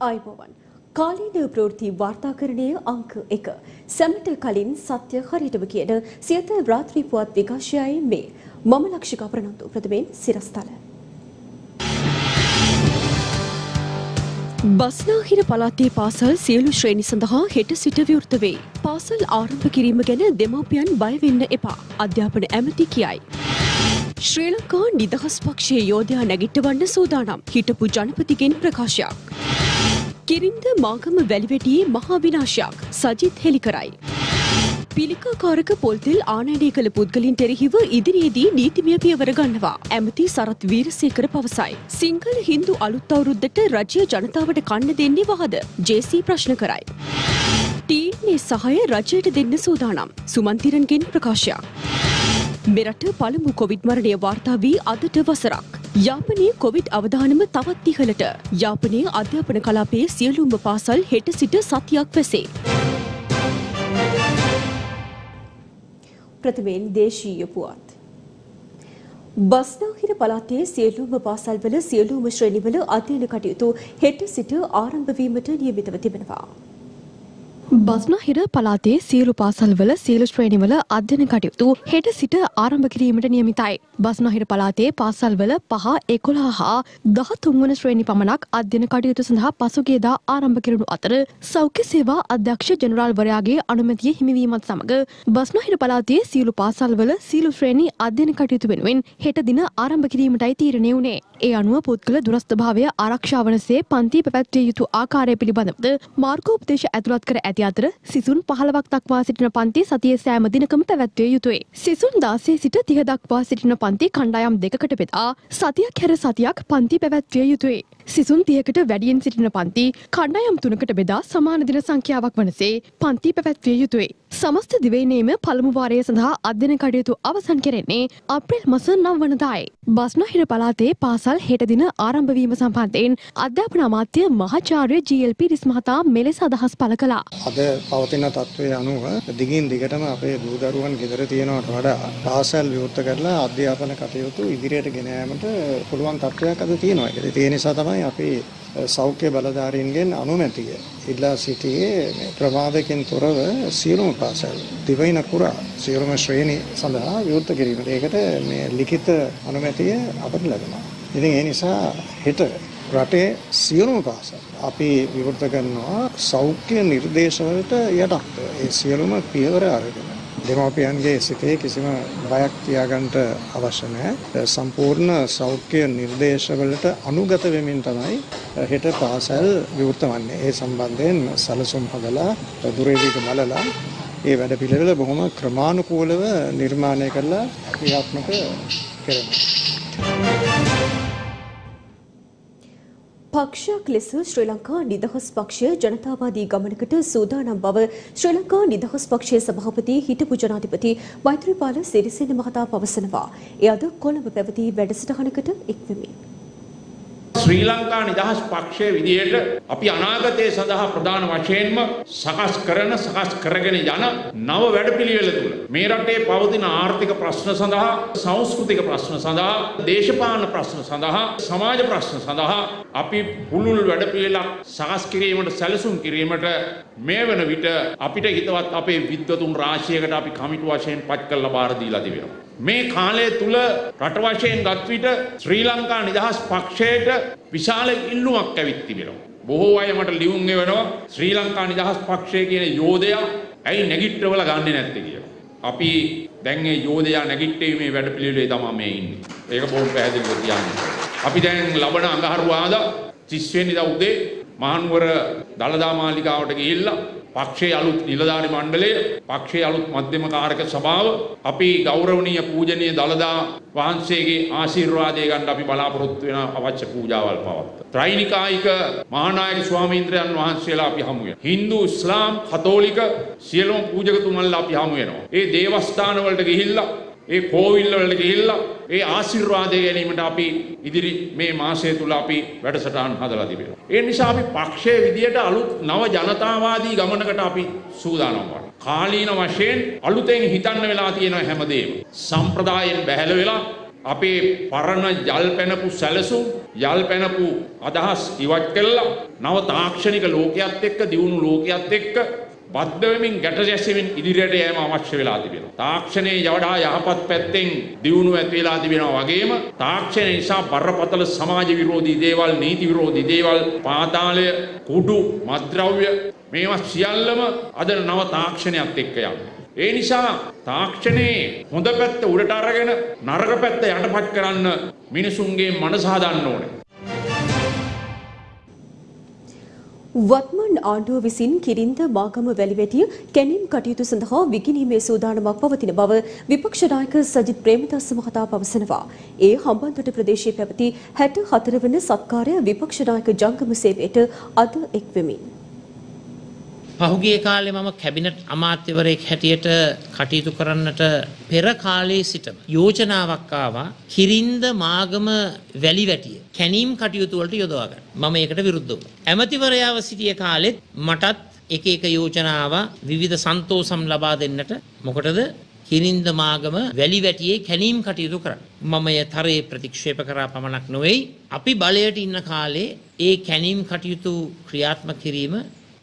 ආයිබෝවන් කාලීන ප්‍රවෘත්ති වාර්තාකරණය අංක එක සැමට කලින් සත්‍ය හරියටම කියන සියත රාත්‍රී පුවත් විකාශයයි මේ මම ලක්ෂික ප්‍රනන්තු ප්‍රථමයෙන් සිරස්තල බස්නාහිර පළාතේ පාසල් සියලු ශ්‍රේණි සඳහා හෙට සිට විවෘත වෙයි. පාසල් ආරම්භ කිරීම ගැන දෙමව්පියන් බය වෙන්න එපා. අධ්‍යාපන ඇමති කියයි. ශ්‍රී ලංකා නිදහස් පක්ෂයේ යෝධයා නැගිට්ටවන්න සූදානම් හිටපු ජනපතිගෙන් ප්‍රකාශයක්. කිරින්ද මාගම වැලිවැටියේ මහා විනාශයක් සජිත් හෙළි කරයි. පිළිකාකාරක පොල්තෙල් ආනයනය කළ පුද්ගලින්ට එරෙහිව ඉදිරියේදී නීතිමය පියවර ගන්නවා. ඇමති සරත් වීරසේකර පවසයි. සිංහල හින්දු අලුත් අවුරුද්දට රජය ජනතාවට කන්න දෙන්නේ වහද? ජේසී ප්‍රශ්න කරයි. ටීන්නේ සහය රජයට දෙන්න සූදානම්. සුමන්තිරන්ගෙන් ප්‍රකාශයක්. මෙරට පළමු කොවිඩ් මරණය වාර්තා වී අදට වසරක්. යාපනයේ කොවිඩ් අවධානම තවත් ඉහළට. යාපනයේ අධ්‍යාපන කලාපයේ සියලුම පාසල් හෙට සිට සතියක් වැසේ. ප්‍රථමයෙන් දේශීය පුවත්. බස්නාහිර පළාතේ සියලුම පාසල්වල සියලුම ශ්‍රේණිවල අධ්‍යයන කටයුතු හෙට සිට ආරම්භ වීමට නියමිතව තිබෙනවා. බස්නාහිර පලාතේ සියලු පාසල්වල සියලු ශ්‍රේණිවල අධ්‍යන කටයුතු හෙට සිට ආරම්භ කිරීමට නියමිතයි. බස්නාහිර පලාතේ පාසල්වල පහ එකොලා හා දහ තුන්වන ශ්‍රේණි පමණක් අධ්‍යන කටයුතු සඳහා පසුගේදා ආරම්භ කිරුණු අතර සෞඛ්‍ය සේවා අධ්‍යක්ෂ ජනරාල්වරයාගේ අනුමැතිය හිමිවීමත් සමඟ බස්නාහිර පලාතේ සියලු පාසල්වල සියලු ශ්‍රේණි අධ්‍යන කටයුතු වෙනුවෙන් හෙට දින ආරම්භ කිරීමටයි තීරණය වුණේ. ඒ අනුව පුද්ගල දුරස්ථභාවය ආරක්ෂාවනසේ පන්ති පැවැත්විය යුතු ආකාරය පිළිබඳවද මාර්ගෝපදේශ ඇතුළත් කර ඇති අතර සිසුන් පහළවක් දක්වා සිටින පන්ති සතිය සෑම දිනකම පැවැත්විය යුතුයි. සිසුන් දාසේ සිට තිහ දක්වා සිටින පන්ති කණ්ඩායම් දෙකකට බෙදා සතියක් හැර සතියක් පන්ති පැවැත්විය යුතුයි. සිසුන් තියකට වැඩියෙන් සිටින පන්ති කණ්ඩායම් තුනකට බෙදා සමාන දින සංඛ්‍යාවක් වනසේ පන්ති පැවැත්විය යුතුයි. සමස්ත දිවයිනේම පළමු වාරය සඳහා අධ්‍යන කටයුතු අවසන් කෙරෙන්නේ අප්‍රේල් මස නව වනදායි. බස්නහිර පලාතේ පාසල් හෙට දින ආරම්භවීම සම්බන්ධයෙන් අධ්‍යාපන අමාත්‍ය මහාචාර්ය ජීල්පි රිස් මහතා මෙලෙස අදහස් පළ කළා. අද පවතින තත්ත්වය අනුව දිගින් දිගටම අපේ දූදරුවන් ගෙදර තියෙනවට වඩා පාසල් විවෘත කරලා අධ්‍යාපන කටයුතු ඉදිරියට ගෙන යාමට පුළුවන් තත්ත්වයක් අද තියෙනවා. ඒ නිසා තමයි අපි සෞඛ්‍ය බලධාරීන්ගෙන් අනුමැතිය ඉල්ලා සිටියේ ප්‍රමාදකින් තොරව සියලුම පාසල් දිවයින පුරා සියලුම ශ්‍රේණි සඳහා විවෘත කිරීමට. ඒකට මේ ලිඛිත අනුමැතිය අපට ලැබෙනවා. ඉතින් ඒ නිසා හෙට රටේ සියලුම පාසල් අපි විවෘත කරනවා සෞඛ්‍ය නිර්දේශවලට යටත්ව. ඒ සියලුම පියවර අරගෙන දෙමාපියන්ගේ සිතේ කිසිම බයක් තියාගන්න අවශ්‍ය නැහැ. සම්පූර්ණ සෞඛ්‍ය නිර්දේශවලට අනුගත වෙමින් තමයි හෙට පාසල් විවෘත වන්නේ. ඒ සම්බන්ධයෙන් සැලසුම් හදලා දුරේදීක බලලා ඒ වැඩ පිළිවෙල බොහොම ක්‍රමානුකූලව නිර්මාණය කරලා ක්‍රියාත්මක කරනවා. පක්ෂයක් ලෙස ශ්‍රී ලංකා නිදහස් පක්ෂය ජනතාවාදී ගමනකට සූදානම් බව ශ්‍රී ලංකා නිදහස් පක්ෂයේ සභාපති හිටපු ජනාධිපති මෛත්‍රීපාල සිරිසේන මහතා පවසනවා. එය අද කොළඹ පැවති වැඩසටහනකට එක්වෙමින්. ශ්‍රී ලංකා නිදහස් පක්ෂය විදියට අපි අනාගතය සඳහා ප්‍රධාන වශයෙන්ම සකස් කරන සකස් කරගෙන යන නව වැඩපිළිවෙල තුළ මේ රටේ පවතින ආර්ථික ප්‍රශ්න සඳහා සංස්කෘතික ප්‍රශ්න සඳහා දේශපාලන ප්‍රශ්න සඳහා සමාජ ප්‍රශ්න සඳහා අපි පුළුල් වැඩපිළිවෙලක් සකස් කිරීමට සැලසුම් කිරීමට මේ වන විට අපිට හිතවත් අපේ විද්වතුන් රාශියකට අපි කමිටු වශයෙන් පත් කරලා බාර දීලා තිබෙනවා. මේ කාලය තුල රට වශයෙන් ගත් විට ශ්‍රී ලංකා නිදහස් පක්ෂයට විශාල ඉල්ලුමක් ඇවිත් තිබෙනවා. බොහෝ අය මට ලියුම් එවනවා ශ්‍රී ලංකා නිදහස් පක්ෂය කියන යෝධයා ඇයි නැගිට්ටවල ගන්නෙ නැත්තේ කියලා. අපි දැන් ඒ යෝධයා නැගිට්ටීමේ වැඩපිළිවෙලේ තමයි මේ ඉන්නේ. ඒක බොහොම පැහැදිලිව කියන්නේ. අපි දැන් ලබන අඟහරුවාදා 30 වෙනිදා උදේ මහනුවර දළදා මාලිගාවට ගිහිල්ලා පක්ෂයේ අලුත් නිලධාරි මණ්ඩලය පක්ෂයේ අලුත් මධ්‍යම කාරක සභාව අපි ගෞරවනීය පූජනීය දළදා වහන්සේගේ ආශිර්වාදය ගන්න අපි බලාපොරොත්තු වෙන අවශ්‍ය පූජාවල් පවත්වා. ත්‍රිනිකායික මහානායක ස්වාමීන්ද්‍රයන් වහන්සේලා අපි හමු වෙනවා. Hindu Islam කතෝලික සියලුම පූජකතුමන්ලා අපි හමු වෙනවා. ඒ දේවස්ථාන වලට ගිහිල්ලා ඒ කෝවිල් වලට ගිහිල්ලා ඒ ආශිර්වාදය ගැනීමට අපි ඉදිරි මේ මාසය තුල අපි වැඩසටහන් හදලා තිබෙනවා. ඒ නිසා අපි පක්ෂයේ විදියට අලුත් නව ජනතාවාදී ගමනකට අපි සූදානම් වුණා. කාලීන වශයෙන් අලුතෙන් හිතන්න වෙලා තියෙන හැමදේම සම්ප්‍රදායෙන් බැහැල වෙලා අපේ පරණ ජල් පැනපු සැලසුම් යල් පැනපු අදහස් ඉවත් කළා නව තාක්ෂණික ලෝකයක් එක්ක දියුණු ලෝකයක් එක්ක බද්ධ වෙමින් ගැට ගැසෙමින් ඉදිරියට යෑම අවශ්‍ය වෙලා තිබෙනවා. තාක්ෂණයේ වඩා යහපත් පැත්තෙන් දියුණුව ඇති වෙලා තිබෙනවා වගේම තාක්ෂණය නිසා බරපතල සමාජ විරෝධී දේවල්, නීති විරෝධී දේවල්, පාතාලය, කුඩු, මත්ද්‍රව්‍ය මේවා සියල්ලම අද නව තාක්ෂණයත් එක්ක යනවා. ඒ නිසා තාක්ෂණයේ හොඳ පැත්ත උඩට අරගෙන නරක පැත්ත යටපත් කරන්න මිනිසුන්ගේ මනස හදන්න ඕනේ. වත්මන් ආණ්ඩුව විසින් කිරින්ද මාගම වැලිවැටිය කැනීම් කටයුතු සඳහා විකිණීමේ සූදානමක් පවතින බව විපක්ෂ නායක සජිත් ප්‍රේමදාස මහතා පවසනවා. ඒ හම්බන්තොට ප්‍රදේශයේ පැවති 64 වන සත්කාරය විපක්ෂ නායක ජංගම සේවයට අද එක්වෙමින්. පහුගිය කාලේ මම කැබිනට් අමාත්‍යවරයෙක් හැටියට කටයුතු කරන්නට පෙර කාලයේ සිටම යෝජනාවක් ආවා කිරින්ද මාගම වැලිවැටිය කැනීම් කටයුතු වලට යොදවා ගන්න. මම ඒකට විරුද්ධ වුණා. ඇමතිවරයාව සිටිය කාලෙත් මටත් එක එක යෝජනාව විවිධ සන්තෝෂම් ලබා දෙන්නට මොකටද කිරින්ද මාගම වැලිවැටියේ කැනීම් කටයුතු කරන්න. මම එය තරයේ ප්‍රතික්ෂේප කරා පමණක් නොවේයි. අපි බලයට ඉන්න කාලේ ඒ කැනීම් කටයුතු ක්‍රියාත්මක කිරීම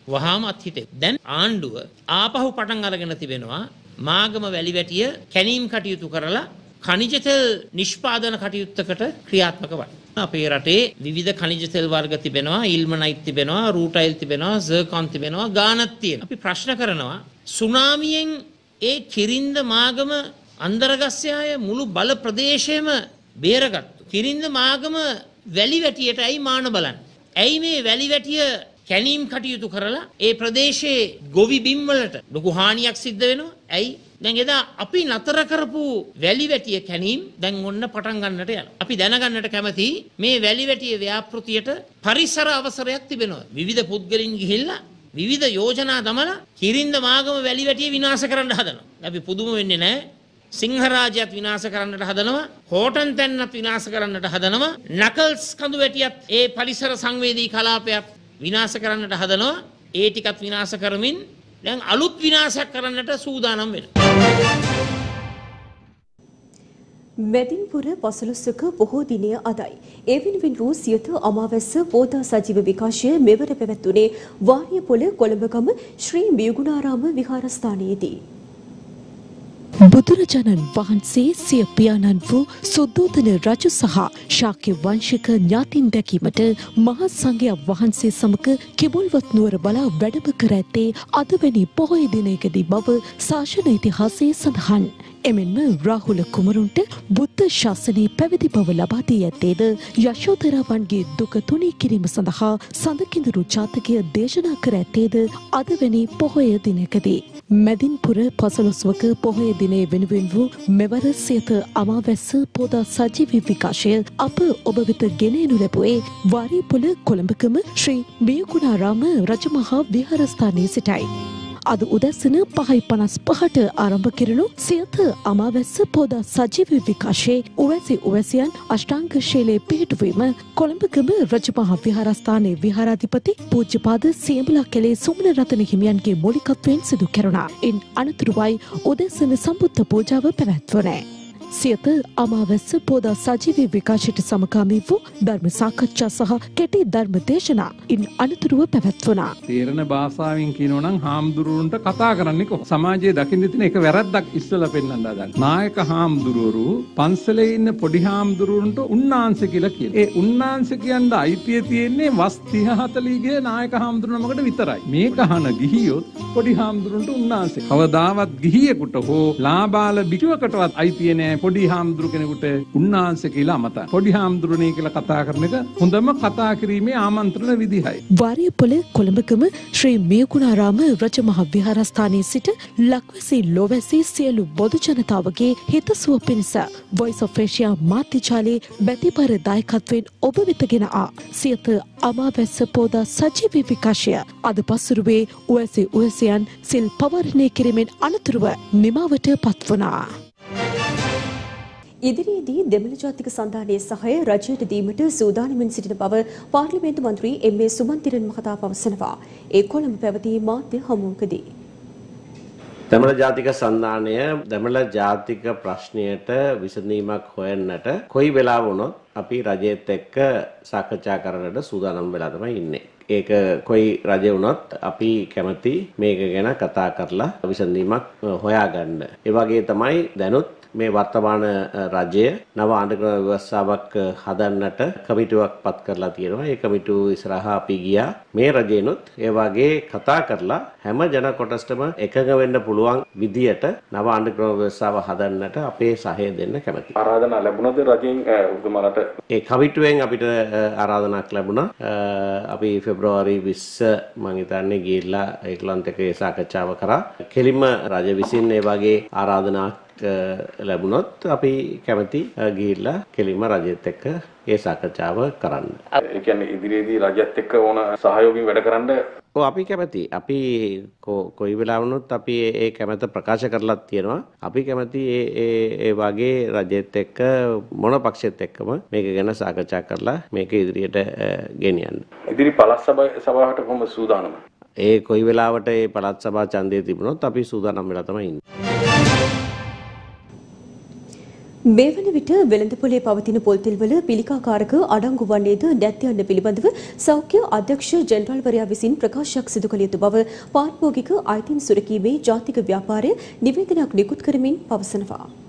වහාම අත්හිටේ. දැන් ආණ්ඩුව ආපහු පටන් අරගෙන තිබෙනවා මාගම වැලිවැටිය කැනීම් කටයුතු කරලා khනිජ තෙල් නිෂ්පාදන කටයුත්තකට ක්‍රියාත්මක වයි. අපේ රටේ විවිධ khනිජ තෙල් වර්ග තිබෙනවා, ඉල්මනයිට් තිබෙනවා, රූටයිල් තිබෙනවා, සර්කොන් තිබෙනවා, ගානක් තියෙනවා. අපි ප්‍රශ්න කරනවා සුනාමියෙන් ඒ කිරින්ද මාගම අන්දරගස්යාය මුළු බල ප්‍රදේශයම බේරගත්තු. කිරින්ද මාගම වැලිවැටියට ඇයි මාන බලන්න. ඇයි මේ වැලිවැටිය කැනීම් කටයුතු කරලා ඒ ප්‍රදේශයේ ගොවි බිම්වලට ලොකු හානියක් සිද්ධ වෙනවා. ඇයි? දැන් එදා අපි නතර කරපු වැලි වැටිය කැනීම් දැන් ඔන්න පටන් ගන්නට යනවා. අපි දැනගන්නට කැමති මේ වැලි වැටිය ව්‍යාපෘතියට පරිසර අවසරයක් තිබෙනවා. විවිධ පුද්ගලින් ගිහිල්ලා විවිධ යෝජනා දමලා කිරින්ද මාගම වැලි වැටිය විනාශ කරන්න හදනවා. අපි පුදුම වෙන්නේ නැහැ. සිංහරාජයත් විනාශ කරන්නට හදනවා හෝටන් තැන්නත් විනාශ කරන්නට හදනවා නකල්ස් කඳු වැටියත් ඒ පරිසර සංවේදී කලාපයක් විනාශ කරන්නට හදනවා ඒ ටිකත් විනාශ කරමින් දැන් අලුත් විනාශයක් කරන්නට සූදානම් වෙනවා. මැදින්පුර පසළොස්වක බොහෝ දිනය අදයි. ඒ වෙනුවෙන් වූ සියත අමාවැස්ස පෝතා සජීව විකාශය මෙවර පැවැත්වුණේ වාරියපොළ කොළඹගම ශ්‍රී මියුගුණාරාම විහාරස්ථානයේදී. බුදුරජාණන් වහන්සේ සිය පියාණන් වූ සුද්ධෝතන රජු සහ ශාක්‍ය වංශික ඥාතින් දැකීමට මහා සංඝයා වහන්සේ සමග කිඹුල්වත් නුවර බලා වැඩම කර ඇත්තේ අදවැනි පොහොය දිනයකදී බව ශාසන ඉතිහාසයේ සඳහන්. එමෙන්ම රාහුල කුමරුන්ට බුද්ධ ශාසනයේ පැවිදි බව ලබා දී ඇත්තේද යශෝධරාවන්ගේ දුක තුනී කිරීම සඳහා සඳකිඳුරු ජාතකය දේශනා කර ඇත්තේද අදවැනි පොහොය දිනකදී. මැදින්පුර පසළොස්වක පොහොය දිනය වෙනුවෙන් වූ මෙවර සියත අමාවැස්ස පෝදා සජීවී විකාශය අප ඔබ වෙත ගෙනයනු ලැබුවේ වාරීපොල කොළඹකම ශ්‍රී මියකුණාරාම රජමහා විහාරස්ථානයේ සිටයි. අද උදැස්සන පහයි පනස් පහට ආරම්භ කෙරෙනු සියත අමාවැස්ස පෝදා සජීවී විකාශයේ උවැසි උවැසියන් අෂ්ටාංග ශීලයේ පිහිටුවීම කොළඹගම රජමහා විහාරස්ථානයේ විහාරාධිපති පූජ්‍යපාද සියඹලා කෙලේ සුමන රතන හිමියන්ගේ මූලිකත්වයෙන් සිදු කෙරුණා. ඉන් අනතුරුවයි උදැසන සම්බුද්ධ පූජාව පැවැත්වනෑ. සියත අමාවැස්ස පෝදා සජීවී විකාශයට සමකාමී වූ ධර්ම සාකච්ඡා සහ කෙටි ධර්ම දේශනා ඉන් අනතුරුව පැවැත්වනා. තේරණ භාෂාවෙන් කියනවනම් හාමුදුරුවන්ට කතා කරන්නේ කොහොමද? සමාජයේ දකින්න තියෙන එක වැරද්දක් ඉස්සලා පෙන්වන්න හදන. නායක හාමුදුරුවරු පන්සලේ ඉන්න පොඩි හාමුදුරුවන්ට උන්නාංශ කියලා කියනවා. ඒ උන්නාංශ කියන්න අයිතිය තියෙන්නේ වස් 30 40 ගේ නායක හාමුදුරුවනමකට විතරයි. මේක අහන ගිහියොත් පොඩි හාමුදුරුවන්ට උන්නාංශ. කවදාවත් ගිහියෙකුට හෝ ලාබාල බිචුවකටවත් අයිතිය නෑ පොඩි හාමුදුරු කෙනෙකුට උන්නාංශ කියලා අමතයි. පොඩි හාමුදුරනේ කියලා කතා කරන එක හොඳම කතා කිරීමේ ආමන්ත්‍රණ විදිහයි. වාරියපොළ කොළඹකම ශ්‍රී මියකුණාරාම රජමහා විහාරස්ථානයේ සිට ලක්වැසි ලොවැසි සියලු බොදු ජනතාවගේ හිතසුව පිණිස වොයිස් ඔෆ් ඒෂියා මාධ්‍යජාලයේ බැතිපර දායකත්වයෙන් ඔබ වෙතගෙන ආ සියත අමාවැස්ස පෝදා සජීවී විකාශය අද පසුරුවේ උවැසි උවැසියන් සිල් පවරණය කිරීමෙන් අනතුරුව නිමාවට පත්වනා. ඉදිරියේදී දෙමළ ජාතික සන්ධානයේ සහය රජයට දීමට සූදානමින් සිටින බව පාර්ලිමේන්තු මන්ත්‍රී එම්.ඒ. සුමන්තිරන් මහතා පවසනවා. ඒ කොළඹ පැවති මාධ්‍ය හමුවකදී. දමළ ජාතික සන්ධානය දමළ ජාතික ප්‍රශ්නයට විසඳීමක් හොයන්නට කොයි වෙලා වුණොත් අපි රජයත් එක්ක සාකච්ඡා කරන්නට සූදානම් වෙලා තමයි ඉන්නේ. ඒක කොයි රජය වුණත් අපි කැමති මේක ගැන කතා කරලා විසඳීමක් හොයාගන්න. ඒ වගේ තමයි දැනුත් මේ වර්තමාන රජය නව ආණ්ඩුක්‍රම ව්‍යවස්ථාවක් හදන්නට කමිටුවක් පත් කරලා තියෙනවා. ඒ කමිටුව ඉස්සරහා අපි ගියා. මේ රජයනොත් ඒ වගේ කතා කරලා හැම ජන කොටසටම එකඟ වෙන්න පුළුවන් විදියට නව ආණ්ඩුක්‍රම ව්‍යවස්ථාව හදන්නට අපේ සහය දෙන්න කැමතියි. ආරාධනා ලැබුණද රජයෙන් ඔබතුමාලට? ඒ කමිටුවෙන් අපිට ආරාධනාවක් ලැබුණා. අපි පෙබ්‍රවාරි 20 මම හිතන්නේ ගිහිල්ලා ඒගොල්ලන්ට ඒ සාකච්ඡාව කරා. කෙලින්ම රජ විසින් ඒ වගේ ආරාධනාවක් ලැබුණොත් අපි කැමති ගිහිල්ලා කෙලින්ම රජයත් එක්ක ඒ සාකච්ඡාව කරන්න. ඒ කියන්නේ ඉදිරියේදී රජයත් එක්ක ඕන සහයෝගයෙන් වැඩ කරන්න ඔව් අපි කැමති. අපි කොයි වෙලාව වුණොත් අපි ඒ කැමැත්ත ප්‍රකාශ කරලත් තියෙනවා. අපි කැමති ඒ ඒ ඒ වගේ රජයත් එක්ක මොන පක්ෂෙත් එක්කම මේක ගැන සාකච්ඡා කරලා මේක ඉදිරියට ගෙනියන්න. ඉදිරි පළාත් සභාවට කොහොම සූදානම? ඒ කොයි වෙලාවට ඒ පළාත් සභා ඡන්දය තිබුණොත් අපි සූදානම් වෙලා තමයි ඉන්නේ. මේ වන විට වෙළඳපොලේ පවතින පොල්තෙල්වල පිළිකාකාරක අඩංගු වන්නේද නැත් යන්න පිළිබඳව සෞඛ්‍ය අධ්‍යක්ෂ ජෙනරාල්වරයා විසින් ප්‍රකාශයක් සිදු කළ යුතු බව පාරිභෝගික අයිතීන් සුරකීමේ ජාතික ව්‍යාපාරය නිවේදනයක් නිකුත් කරමින් පවසනවා.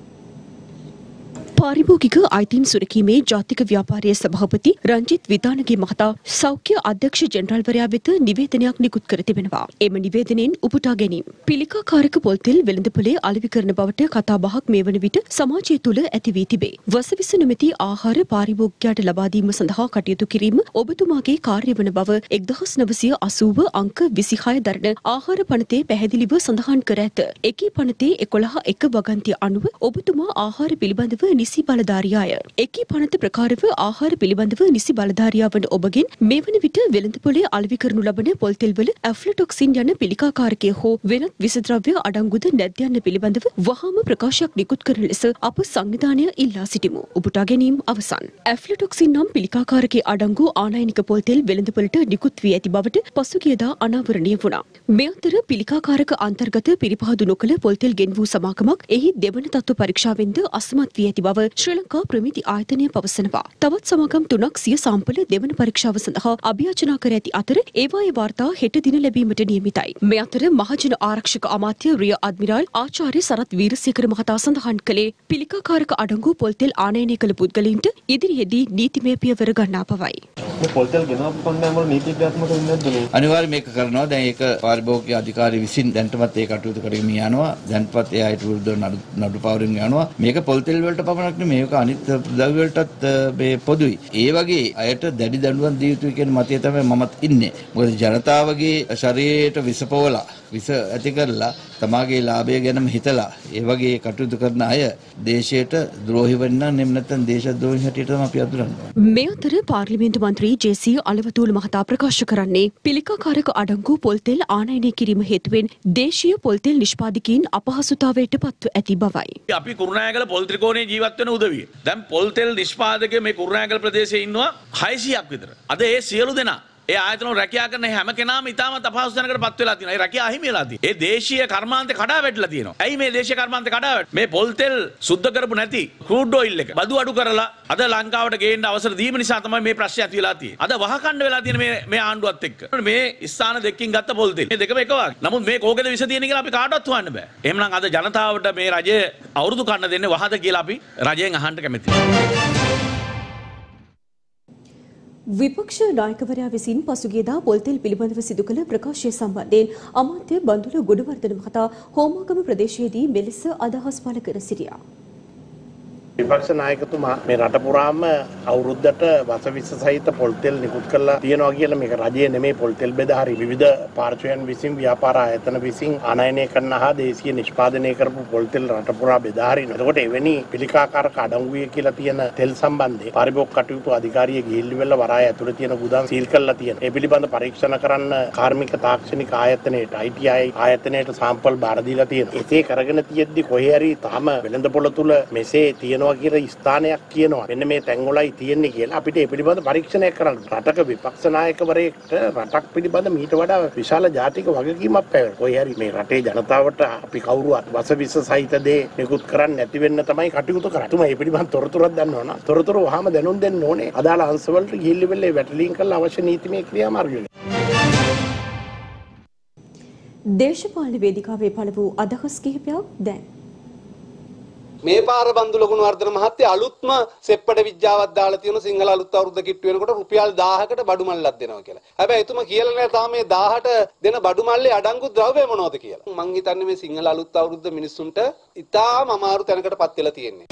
පාරිභෝගික අයිතීන් සුරකීමේ ජාතික ව්‍යාපාරයේ සභාපති රංජිත් විතානගේ මහතා සෞඛ්‍ය අධ්‍යක්ෂ ජෙනරාල්වරයා වෙත නිවේදනයක් නිකුත් කර තිබෙනවා. එම නිවේදනයෙන් උපුටා ගැනීම. පිළිකාකාරක පොල්තෙල් වෙළඳපොලේ අලෙවි කරන බවට කතා බහක් මේ වන විට සමාජය තුළ ඇති වී තිබේ. වසවිස නොමැති ආහාර පාරිභෝගිකයාට ලබා දීම සඳහා කටයුතු කිරීම ඔබතුමාගේ කාර්ය වන බව 1980 අංක 26 දරන ආහාර පනතේ පැහැදිලිව සඳහන් කර ඇත. එකී පනතේ 11 එක වගන්තිය අනුව ඔබතුමා ආහාර පිළිබඳව නිසි බලධාරියාය. එකී පනත ප්‍රකාරව ආහාර පිළිබඳව නිසි බලධාරියා වන ඔබගෙන් මේ වන විට වෙළඳපොලේ අලෙවි කරනු ලබන පොල්තෙල්වල ඇෆ්ලටොක්සින් යන පිළිකාකාරකය හෝ වෙනත් විසද්‍රව්‍ය අඩංගුද නැද්ද යන්න පිළිබඳව වහාම ප්‍රකාශයක් නිකුත් කරන ලෙස අප සංවිධානය ඉල්ලා සිටිමු. උපුටා ගැනීම අවසන්. ඇෆ්ලටොක්සින් නම් පිළිකාකාරකයේ අඩංගු ආනයනික පොල්තෙල් වෙළඳපොලට නිකුත් වී ඇති බවට පසුගියදා අනාවරණය වුණා. මේ අතර පිළිකාකාරක අන්තර්ගත පිරිපහදු නොකළ පොල්තෙල් ගෙන් වූ සමාගමක් එහි දෙවන තත්ත්ව පරීක්ෂාවෙන්ද අසමත් වී ඇති බව බව ශ්‍රී ලංකා ප්‍රමිති ආයතනය පවසනවා. තවත් සමාගම් තුනක් සිය සාම්පල දෙවන පරීක්ෂාව සඳහා අභ්‍යාචනා කර ඇති අතර ඒවායේ වාර්තා හෙට දින ලැබීමට නියමිතයි. මේ අතර මහජන ආරක්ෂක අමාත්‍ය රිය අද්මිරාල් ආචාර්ය සරත් වීරසේකර මහතා සඳහන් කළේ පිළිකාකාරක අඩංගු පොල්තෙල් ආනයනය කළ පුද්ගලයින්ට ඉදිරියේදී නීතිමය පියවර ගන්නා බවයි. මේ පොල්තෙල් ගෙනාපු කණ්ඩායම් නීති ක්‍රියාත්මක වෙන්නේ නැද්ද? අනිවාර්යයෙන් මේක කරනවා. දැන් ඒක පාරිභෝගික අධිකාරිය විසින් දැන්ටමත් ඒ කටයුතු කරගෙන යනවා. දැන්පත් ඒ අයට විරුද්ධව නඩු පවරින් යනවා. මේක පොල්තෙල් වලට පමණක් නෙමෙයි මේක අනිත් ද්‍රව්‍ය වලටත් මේ පොදුයි. ඒ වගේ අයට දැඩි දඬුවම් දිය යුතුයි කියන මතය තමයි මමත් ඉන්නේ. මොකද ජනතාවගේ ශරීරයට විසපෝලා විස ඇති කරලා තමාගේ ලාභය ගැනම හිතලා ඒ වගේ කටයුතු කරන අය දේශයට ද්‍රෝහි වෙන්න නෙම නැත්නම් දේශද්‍රෝහී හැටියට තමයි අපි අඳුරන්නේ. මේ අතර පාර්ලිමේන්තු මන්ත්‍රී ජේ.සී. අලවතුල මහතා ප්‍රකාශ කරන්නේ පිළිකාකාරක අඩංගු පොල්තෙල් ආනයනය කිරීම හේතුවෙන් දේශීය පොල්තෙල් නිෂ්පාදකීන් අපහසුතාවයට පත්ව ඇති බවයි. අපි කුරුණෑගල පොල් ත්‍රිකෝණයේ ජීවත් වෙන උදවිය. දැන් පොල්තෙල් නිෂ්පාදකයෝ මේ කුරුණෑගල ප්‍රදේශයේ ඉන්නවා 600ක් විතර. අද ඒ සියලු දෙනා ඒ ආයතන රැකියා කරන හැම කෙනාම ඉතාමත් අපහසුතනකට පත් වෙලා තියෙනවා. ඒ රැකියා අහිමි වෙලා තියෙනවා. ඒ දේශීය කර්මාන්ත කඩා වැටලා තියෙනවා. ඇයි මේ දේශීය කර්මාන්ත කඩා වැටෙන්නේ? මේ පොල් තෙල් සුද්ධ කරපු නැති ක්‍රූඩ් ඔයිල් එක බදු අඩු කරලා අද ලංකාවට ගේන්න අවසර දීම නිසා තමයි මේ ප්‍රශ්නේ ඇති වෙලා තියෙන්නේ. අද වහකණ්ඩ වෙලා තියෙන මේ මේ ආණ්ඩුවත් එක්ක. මේ ස්ථාන දෙකකින් ගත්ත පොල් තෙල්. මේ දෙකම එක වගේ. නමුත් මේ කෝකද විස තියෙන කියලා අපි කාටවත් හොයන්න බෑ. එහෙමනම් අද ජනතාවට මේ රජය අවුරුදු කන්න දෙන්නේ වහද කියලා අපි රජයෙන් අහන්න කැමතියි. විපක්ෂ නායකවරයා විසින් පසුගියදා පොල්තෙල් පිළිබඳව සිදු කළ ප්‍රකාශය සම්බන්ධයෙන් අමාත්‍ය බන්දුල ගුණවර්ධන මහතා හෝමාගම ප්‍රදේශයේදී මෙලෙස අදහස් පළ කර සිටියා. විපක්ෂ නායකතුමා මේ රට පුරාම අවුරුද්දට වසවිස සහිත පොල්තෙල් නිකුත් කරලා තියෙනවා කියලා මේක රජයේ නෙමේ පොල්තෙල් බෙදාහරි විවිධ පාර්ශ්වයන් විසින් ව්‍යාපාර ආයතන විසින් ආනයනය කරන හා දේශීය නිෂ්පාදනය කරපු පොල්තෙල් රට පුරා බෙදාහරින. එතකොට එවැනි පිළිකාකාරක අඩංගුවේ කියලා තියෙන තෙල් සම්බන්ධයෙන් පරිභෝග කටයුතු අධිකාරිය ගිහිල්ලි වෙලා වරාය ඇතුළේ තියෙන ගුදාම් සීල් කරලා තියෙන. ඒ පිළිබඳ පරීක්ෂණ කරන්න කාර්මික තාක්ෂණික ආයතනයට ITI ආයතනයට සාම්පල් බාර දීලා තියෙනවා. එසේ කරගෙන තියෙද්දි කොහේ හරි තාම වෙළඳ පොළ තුල මෙසේ තියෙන තියෙනවා කියලා ස්ථානයක් කියනවා. මෙන්න මේ තැන්වලයි තියෙන්නේ කියලා අපිට ඒ පිළිබඳ පරීක්ෂණයක් කරන්න. රටක විපක්ෂ නායකවරයෙක්ට රටක් පිළිබඳ මීට වඩා විශාල ජාතික වගකීමක් පැවැත්. කොයි හරි මේ රටේ ජනතාවට අපි කවුරුවත් වසවිස සහිත දේ නිකුත් කරන්නේ නැති වෙන්න තමයි කටයුතු කරන්නේ. තුමා මේ පිළිබඳ තොරතුරක් දන්නවනම් තොරතුරු වහාම දැනුම් දෙන්න ඕනේ. අදාළ අංශවලට ගිහිල්ලි වෙල්ලේ වැටලීම් කරලා අවශ්‍ය නීතිමය ක්‍රියාමාර්ග දේශපාලන වේදිකාවේ පළ වූ අදහස් කිහිපයක් දැන් මේ පාර බන්දු ලකුණු වර්ධන මහත්තයා අලුත්ම සෙප්පඩ විද්‍යාවක් දාලා තියෙන සිංහල අලුත් අවුරුද්ද කිට්ටු වෙනකොට රුපියල් 1000කට බඩු මල්ලක් දෙනවා කියලා. හැබැයි එතුමා කියලා නෑ තාම මේ 1000ට දෙන බඩු මල්ලේ අඩංගු ද්‍රව්‍ය මොනවද කියලා. මං හිතන්නේ මේ සිංහල අලුත් අවුරුද්ද මිනිස්සුන්ට ඉතාම අමාරු තැනකටපත් වෙලා තියෙන්නේ.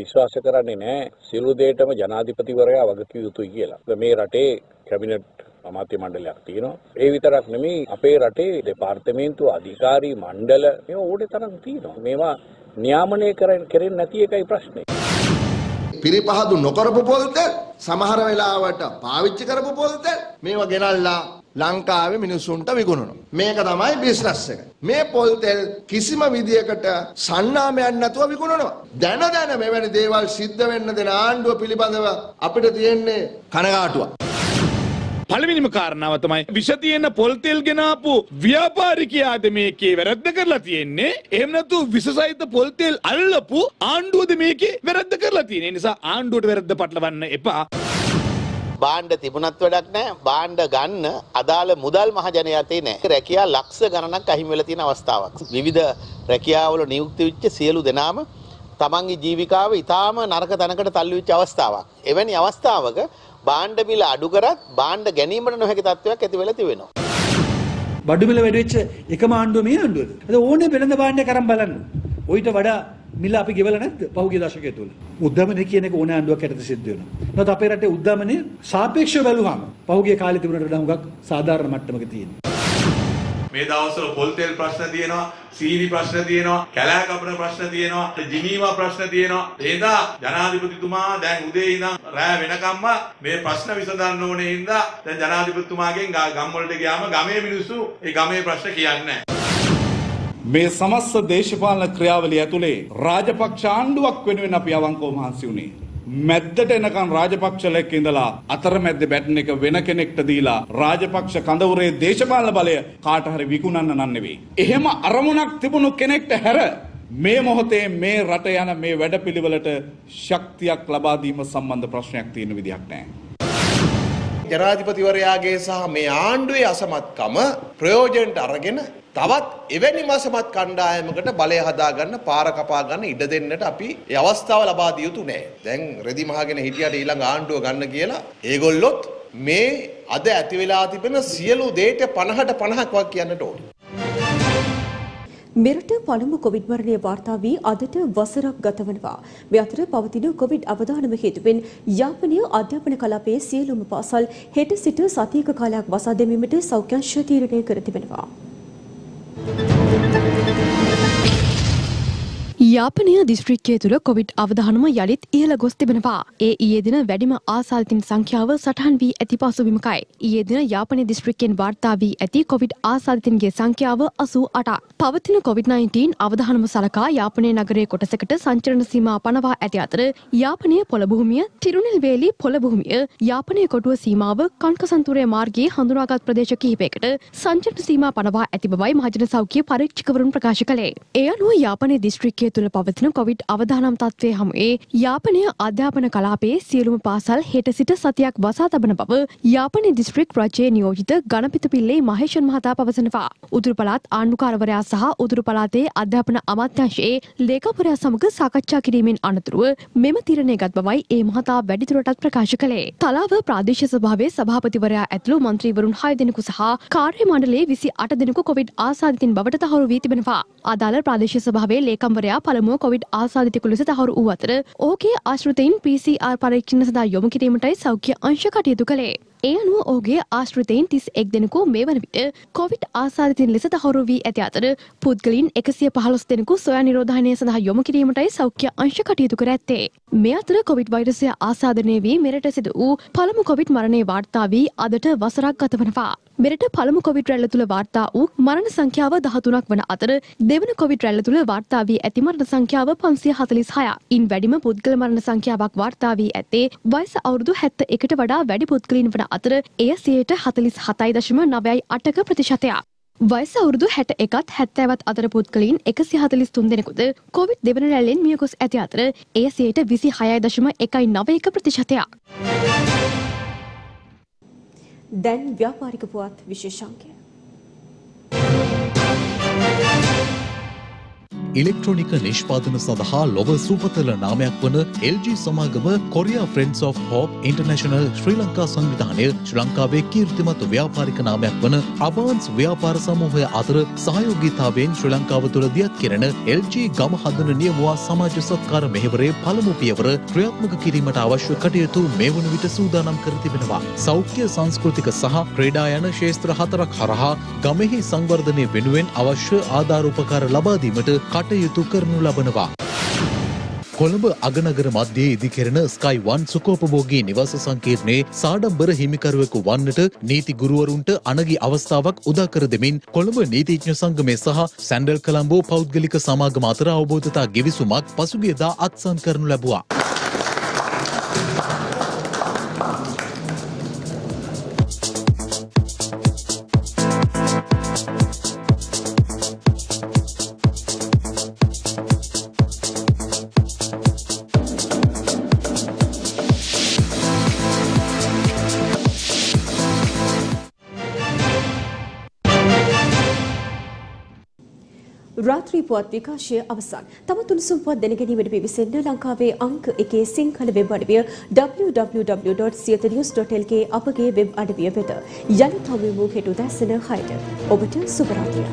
විශ්වාස කරන්නේ නෑ සියලු දේටම ජනාධිපතිවරයා වගකිව යුතුයි කියලා. මේ රටේ කැබිනට් අමාත්‍ය මණ්ඩලයක් තියෙනවා. ඒ විතරක් නෙමෙයි අපේ රටේ දෙපාර්තමේන්තු අධිකාරී මණ්ඩල මේ ඕඩේ තරම් තියෙනවා. මේවා නියාමනය කරෙන්නේ නැති එකයි ප්‍රශ්නේ. පිරිපහදු නොකරපු පොල්තෙල් සමහර වෙලාවට පාවිච්චි කරපු පොල්තෙල් මේවා ගෙනල්ලා ලංකාවේ මිනිස්සුන්ට විකුණනවා. මේක තමයි බිස්නස් එක. මේ පොල්තෙල් කිසිම විදියකට සන්නාමයක් නැතුව විකුණනවා. දැන දැන මෙවැනි දේවල් සිද්ධ වෙන්න දෙන ආණ්ඩුව පිළිබඳව අපිට තියෙන්නේ කනගාටුවක්. පළවෙනිම කාරණාව තමයි විෂ තියෙන පොල් තෙල් ගෙනාපු ව්‍යාපාරිකයාද මේකේ වැරද්ද කරලා තියෙන්නේ? එහෙම නැතු විෂ සහිත පොල් තෙල් අල්ලපු ආණ්ඩුවද මේකේ වැරද්ද කරලා තියෙන්නේ? නිසා ආණ්ඩුවට වැරද්ද පටලවන්න එපා. බාණ්ඩ තිබුණත් වැඩක් නැහැ බාණ්ඩ ගන්න අදාළ මුදල් මහජනයාතේ නැහැ රැකියා ලක්ෂ ගණනක් අහිමි වෙලා තියෙන අවස්ථාවක්. විවිධ රැකියාවල නියුක්ති වෙච්ච සියලු දෙනාම තමන්ගේ ජීවිකාව ඊටාම නරක තැනකට තල්ලු වෙච්ච අවස්ථාවක්. එවැනි අවස්ථාවක බාණ්ඩ මිල අඩු කරත් බාණ්ඩ ගැනීමට නොහැකි තත්ත්වයක් ඇති වෙලා තිබෙනවා. බඩු මිල වැඩි වෙච්ච එකම ආණ්ඩුව මේ ආණ්ඩුවද? අද ඕනේ වෙළඳ භාණ්ඩය කරන් බලන්න. ඔయిత වඩා මිල අපි ගෙවලා නැද්ද පහුගිය දශකය තුල? උද්දමනය කියන එක ඕනේ ආණ්ඩුවක් යටතේ සිද්ධ වෙනවා. නැත්නම් අපේ රටේ උද්දමනය සාපේක්ෂව බැලුවම පහුගිය කාලේ තිබුණට වඩා හුඟක් සාධාරණ මට්ටමක තියෙනවා. මේ දවස්වල පොල් තෙල් ප්‍රශ්න තියෙනවා සීනි ප්‍රශ්න තියෙනවා කැලෑ කපන ප්‍රශ්න තියෙනවා ජිනීවා ප්‍රශ්න තියෙනවා. ඒදා ජනාධිපතිතුමා දැන් උදේ ඉඳන් රෑ වෙනකම්ම මේ ප්‍රශ්න විසඳන්න ඕනේ හින්දා දැන් ජනාධිපතිතුමාගෙන් ගම් වලට ගියාම ගමේ මිනිස්සු ඒ ගමේ ප්‍රශ්න කියන්නේ මේ සමස්ත දේශපාලන ක්‍රියාවලිය ඇතුලේ රාජපක්ෂ ආණ්ඩුවක් වෙනුවෙන් අපි අවංකව මහන්සි වුණේ. මැද්දට එනකන් රාජපක්ෂලෙක් ඉඳලා අතරමැද්ද බැටන් එක වෙන කෙනෙක්ට දීලා රාජපක්ෂ කඳවුරේ දේශපාලන බලය කාට හරි විකුණන්න නම් නෙවෙයි. එහෙම අරමුණක් තිබුණු කෙනෙක්ට හැර මේ මොහොතේ මේ රට යන මේ වැඩපිළිවෙලට ශක්තියක් ලබා දීම සම්බන්ධ ප්‍රශ්නයක් තියෙන විදිහක් නැහැ. ජනාධිපතිවරයාගේ සහ මේ ආණ්ඩුවේ අසමත්කම ප්‍රයෝජනට අරගෙන තවත් එවැනි මසමත් කණ්ඩායමකට බලය හදාගන්න පාර කපා ගන්න ඉඩ දෙන්නට අපි ඒ අවස්ථාව ලබා දිය යුතු නෑ. දැන් රෙදි මහගෙන හිටියට ඊළඟ ආණ්ඩුව ගන්න කියලා ඒගොල්ලොත් මේ අද ඇති වෙලා තිබෙන සියලු දේට 50ට 50ක් වක් කියන්නට ඕනේ. මෙරට පළමු කොවිඩ් මරණය වාර්තා වී අදට වසරක් ගත වනවා. මේ අතර පවතින කොවිඩ් අවදානම හේතුවෙන් යාපනය අධ්‍යාපන කලාපයේ සියලුම පාසල් හෙට සිට සතියක කාලයක් වසා දැමීමට සෞඛ්‍යංශ තීරණය කර තිබෙනවා. Thank you. යාපනය දිස්ත්‍රික්කය තුළ කොවිඩ් අවධානම යළිත් ඉහළ ගොස් තිබෙනවා. ඒ ඊයේ දින වැඩිම ආසාදිතින් සංඛ්‍යාව සටහන් වී ඇති පසුබිමකයි. ඊයේ දින යාපනය දිස්ත්‍රික්කෙන් වාර්තා වී ඇති කොවිඩ් ආසාදිතින්ගේ සංඛ්‍යාව 88ක්. පවතින කොවිD-19 අවධානම සලකා යාපනයේ නගරයේ කොටසකට සංචරණ සීමා පනවා ඇති අතර යාපනයේ පොළභූමිය, තිරුනෙල්වේලි පොළභූමිය, යාපනයේ කොටුව සීමාව කන්කසන්තුරේ මාර්ගයේ හඳුනාගත් ප්‍රදේශ කිහිපයකට සංචරණ සීමා පනවා ඇති බවයි මහජන සෞඛ්‍ය පරීක්ෂකවරුන් ප්‍රකාශ කළේ. ඒ අනුව යාපනයේ දිස්ත්‍රික්කය තුළ පවතින කොවිඩ් අවධානම් තත්ත්වය හමුවේ යාපනය අධ්‍යාපන කලාපයේ සියලුම පාසල් හෙට සිට සතියක් වසා තබන බව යාපනය දිස්ත්‍රික් රජයේ නියෝජිත ගණපිතු පිල්ලේ මහේෂන් මහතා පවසනවා. උතුරු පළාත් ආණ්ඩුකාරවරයා සහ උතුරු පළාතේ අධ්‍යාපන අමාත්‍යංශයේ ලේකම්වරයා සමග සාකච්ඡා කිරීමෙන් අනතුරුව මෙම තීරණය ගත් බවයි ඒ මහතා වැඩිදුරටත් ප්‍රකාශ කළේ. තලාව ප්‍රාදේශීය සභාවේ සභාපතිවරයා ඇතුළු මන්ත්‍රීවරුන් 6 දෙනෙකු සහ කාර්ය මණ්ඩලයේ 28 දෙනෙකු කොවිඩ් ආසාදිතින් බවට තහවුරු වී තිබෙනවා. අදාළ ප්‍රාදේශීය සභාවේ ලේකම්වරයා පළමුව කොවිඩ් ආසාධිතයෙකු ලෙස තහවුරු වූ අතර ඔහුගේ ආශ්‍රිතයින් PCR පරීක්ෂණ සඳහා යොමු කිරීමටයි සෞඛ්‍ය අංශ කටයුතු කළේ. ඒ අනුව ඔහුගේ ආශ්‍රිතයින් තිස් එක් දෙනෙකු මේ වන විට කොවිඩ් ආසාධිතින් ලෙස තහවුරු වී ඇති අතර පුද්ගලින් එකසිය පහළොස් දෙනෙකු සොයා නිරෝධානය සඳහා යොමු කිරීමටයි සෞඛ්‍ය අංශ කටයුතු කර ඇත්තේ. මේ අතර කොවිඩ් වෛරසය ආසාධනය වී මෙරට සිදු වූ පළමු කොවිඩ් මරණය වාර්තා වී අදට වසරක් ගත වනවා. මෙරට පළමු කොවිඩ් රැල්ල තුළ වාර්තා වූ මරණ සංඛ්‍යාව දහතුනක් වන අතර දෙවන කොවිඩ් රැල්ල තුළ වාර්තා වී ඇති මරණ මරණ සංඛ්‍යාව පන්සිය හතලිස් හය ඉන් වැඩිම පුද්ගල මරණ සංඛ්‍යාවක් වාර්තා වී ඇත්තේ වයස අවුරුදු හැත්ත එකට වඩා වැඩි පුද්ගලින් වන අතර එය සියයට හතලිස් හතයි දශම නවයයි අටක ප්‍රතිශතයක්. වයස අවුරුදු හැට එකත් හැත්තෑවත් අතර පුද්ගලින් එකසි හතලිස් තුන් දෙනෙකුද කොවිත් දෙවන රැල්ලෙන් මියගොස් ඇති අතර එය සියයට විසි හයයි දශම එකයි නවයක ප්‍රතිශතයක්. දැන් ව්‍යාපාරික පුවත් විශේෂංකය. ඉලෙක්ට්‍රොනික නිෂ්පාදන සඳහා ලොව සූපතල නාමයක් වන LG සමාගම Korea friends of Hope International Sri Lanka සංවිධානය ශ්‍රී ලංකාවේ කීර්තිමත් ව්‍යාපාරික නාමයක් වන අවාන්ස් ව්‍යාපාර සමූහය අතර සහයෝගීතාවයෙන් ශ්‍රී ලංකාව තුළ දියත් කෙරෙන LG ගම හදන නියමුවා සමාජ සත්කාර මෙහෙවරේ පළමු පියවර ක්‍රියාත්මක කිරීමට අවශ්‍ය කටයුතු මේ වන විට සූදානම් කර තිබෙනවා. සෞඛ්‍ය සංස්කෘතික සහ ක්‍රීඩා යන ශේත්‍ර හතරක් හරහා ගමෙහි සංවර්ධනය වෙනුවෙන් අවශ්‍ය ආධාරෝපකාර ලබා දීමට කටයුතු කරනු ලබනවා. කොළඹ අගනගර මධ්‍යයේ ඉදිකෙරෙන ස්කයි වන් සුකෝපභෝගී නිවාස සංකීර්ණයේ සාඩම්බර හිමිකරුවෙකු වන්නට නීති ගුරුවරුන්ට අනගි අවස්ථාවක් උදා කර දෙමින් කොළඹ නීතිඥ සංගමය සහ සැන්ඩල් කළම්බෝ පෞද්ගලික සමාගම අතර අවබෝධතා ගෙවිසුමක් පසුගියදා අත්සන් කරනු ලැබුවා. පුවත් විකාශය අවසන්. තවත් උණුසුම් පුවත් දැනගැනීමට පිවිසෙන්න ලංකාවේ අංක එකේ සිංහල වෙබ් අඩවිය www.siyanews.lk අපගේ වෙබ් අඩවිය වෙත. යළිත් හමුවෙමු හෙට උදැසන 6ට. ඔබට සුබ රාත්‍රියක්.